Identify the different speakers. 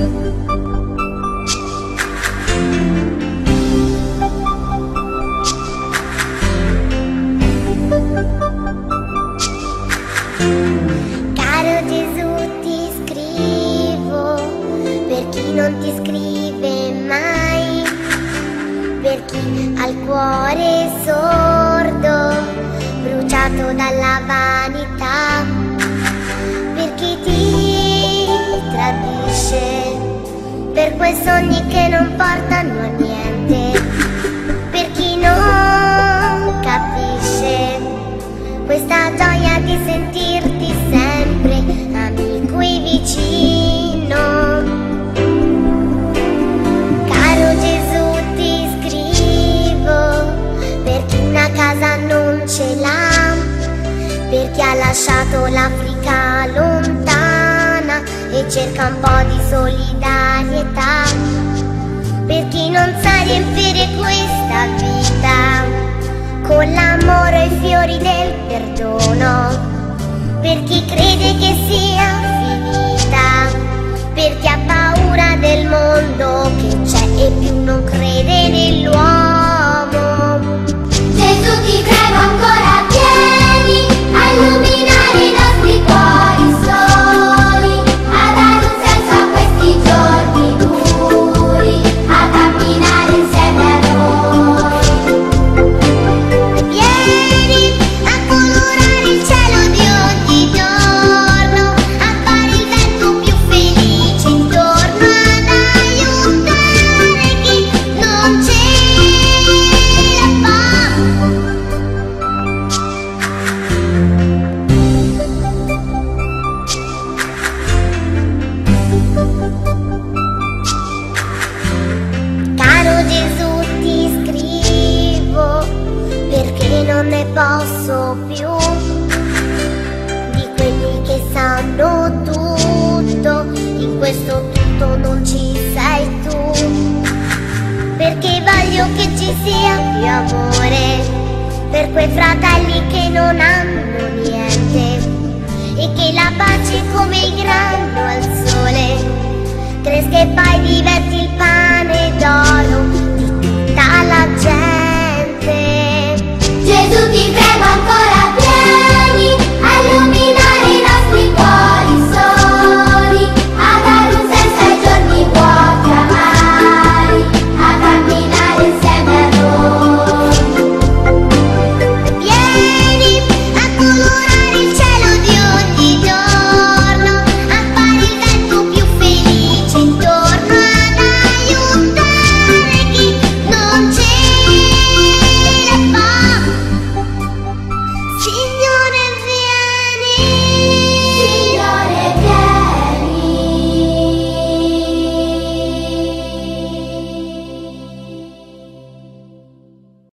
Speaker 1: Caro Gesù ti scrivo per chi non ti scrive mai, per chi ha il cuore sordo, bruciato dalla vanità, per quei sogni che non portano a niente, per chi non capisce questa gioia di sentirti sempre amico e vicino. Caro Gesù ti scrivo per chi una casa non ce l'ha, per chi ha lasciato l'Africa lontana e cerca un po' di solidarietà, per chi non sa riempire questa vita con l'amore e i fiori del perdono, per chi crede che sia finita, per chi ha non ne posso più di quelli che sanno tutto, in questo tutto non ci sei tu, perché voglio che ci sia più amore per quei fratelli che non hanno niente e che la pace come il grano al sole cresca e poi diventi il